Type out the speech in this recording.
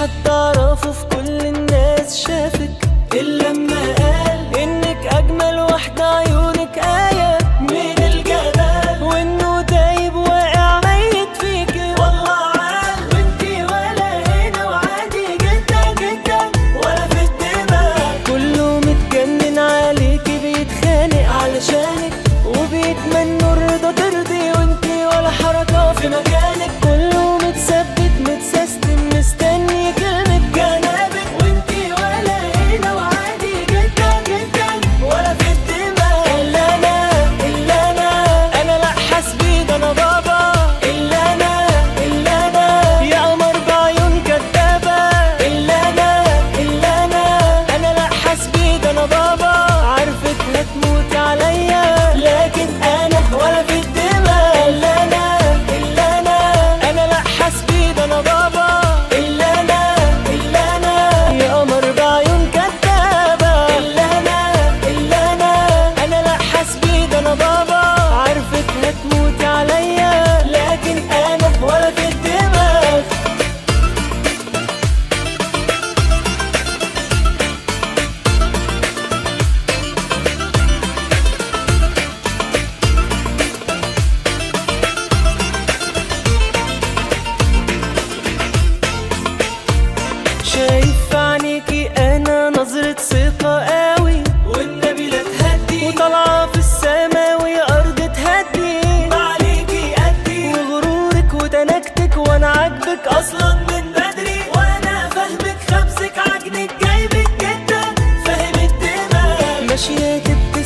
حد عرفه في كل الناس شافك إلا لما قال إنك أجمل واحدة عيونك آية من الجمال وإنه دايب واقع ميت فيكي والله عال وانتي ولا هنا وعادي جدا جدا ولا في الدماغ. كله متجنن عليكي بيتخانق علشانك بحبك أصلا من بدري وأنا فاهمك خمسك عجنك جايبك جدا فاهم الدماغ ماشيه كده